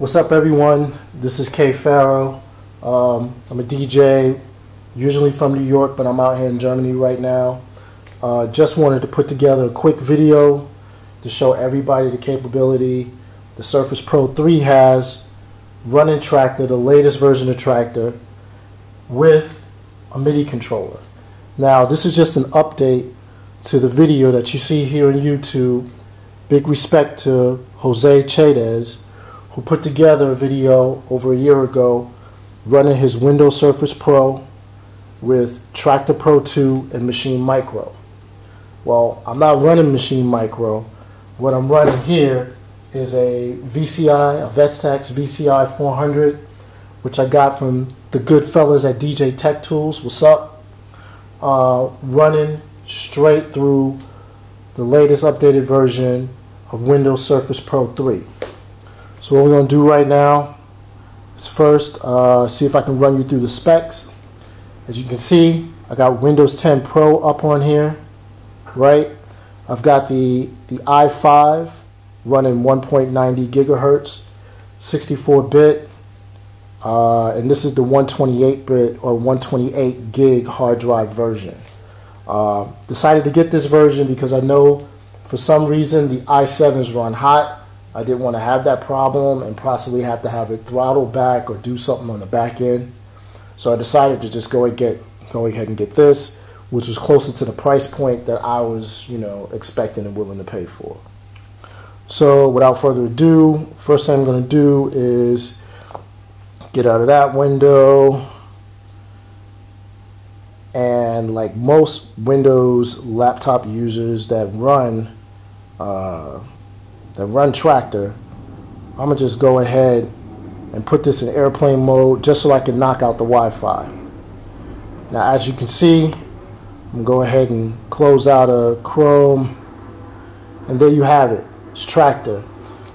What's up, everyone? This is K Pharaoh. Um, I'm a DJ, usually from New York, but I'm out here in Germany right now. Uh, just wanted to put together a quick video to show everybody the capability the Surface Pro 3 has running Traktor, the latest version of Traktor, with a MIDI controller. Now, this is just an update to the video that you see here on YouTube. Big respect to Jose Chaydez who put together a video over a year ago running his Windows Surface Pro with Traktor Pro 2 and Machine Micro. Well, I'm not running Machine Micro. What I'm running here is a VCI, a Vestax VCI 400, which I got from the good fellas at DJ Tech Tools. What's up? Uh, running straight through the latest updated version of Windows Surface Pro 3. So what we're going to do right now is first uh, see if I can run you through the specs. As you can see, I got Windows 10 Pro up on here, right? I've got the, the i5 running 1.90 gigahertz, 64-bit, uh, and this is the 128-bit or 128 gig hard drive version. Uh, decided to get this version because I know for some reason the i7s run hot I didn't want to have that problem and possibly have to have it throttled back or do something on the back end. So I decided to just go and get go ahead and get this, which was closer to the price point that I was, you know, expecting and willing to pay for. So without further ado, first thing I'm going to do is get out of that window. And like most Windows laptop users that run uh, that run Traktor, I'm gonna just go ahead and put this in airplane mode just so I can knock out the Wi-Fi. Now as you can see, I'm gonna go ahead and close out a Chrome and there you have it, it's Traktor.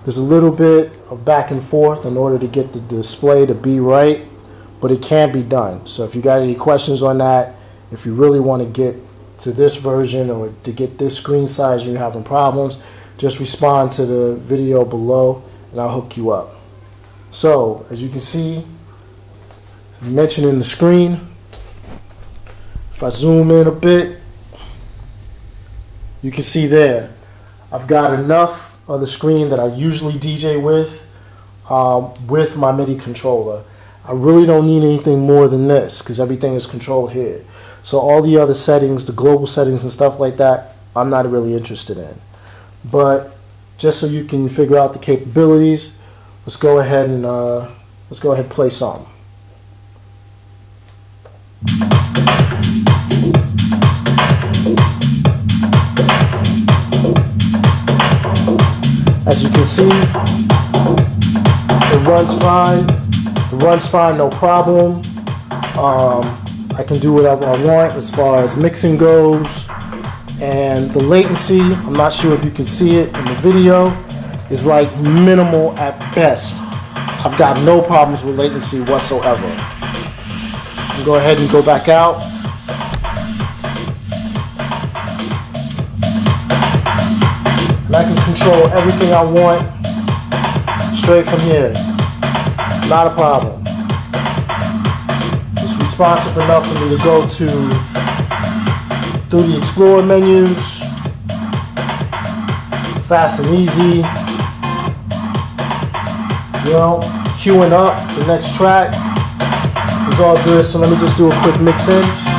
There's a little bit of back and forth in order to get the display to be right, but it can be done. So if you got any questions on that, if you really want to get to this version or to get this screen size and you're having problems, just respond to the video below and I'll hook you up. So, as you can see, mentioned in the screen, if I zoom in a bit, you can see there, I've got enough of the screen that I usually DJ with, um, with my MIDI controller. I really don't need anything more than this because everything is controlled here. So all the other settings, the global settings and stuff like that, I'm not really interested in. But just so you can figure out the capabilities, let's go ahead and uh, let's go ahead and play some. As you can see, it runs fine. It runs fine, no problem. Um, I can do whatever I want as far as mixing goes and the latency, I'm not sure if you can see it in the video, is like minimal at best. I've got no problems with latency whatsoever. go ahead and go back out. And I can control everything I want straight from here. Not a problem. It's responsive enough for me to go to through the Explorer menus. Fast and easy. You know, queuing up the next track is all good. So let me just do a quick mix in.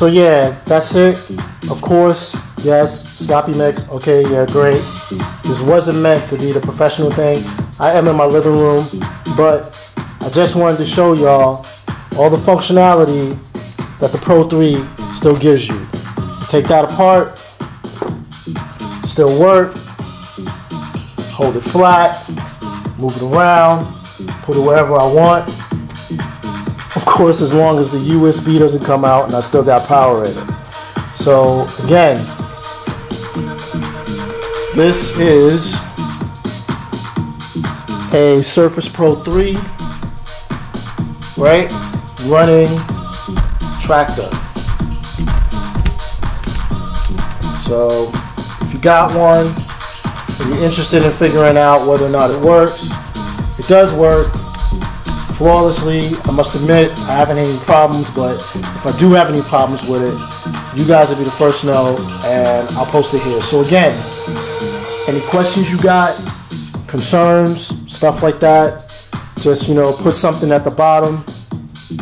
So yeah, that's it. Of course, yes, sloppy mix. Okay, yeah, great. This wasn't meant to be the professional thing. I am in my living room, but I just wanted to show y'all all the functionality that the Pro 3 still gives you. Take that apart, still work, hold it flat, move it around, put it wherever I want. Course, as long as the USB doesn't come out and I still got power in it. So again, this is a Surface Pro 3, right? Running Traktor. So if you got one and you're interested in figuring out whether or not it works, it does work flawlessly. I must admit, I haven't had any problems, but if I do have any problems with it, you guys will be the first to know, and I'll post it here. So again, any questions you got, concerns, stuff like that, just you know, put something at the bottom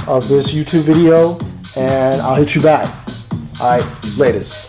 of this YouTube video, and I'll hit you back. All right, latest.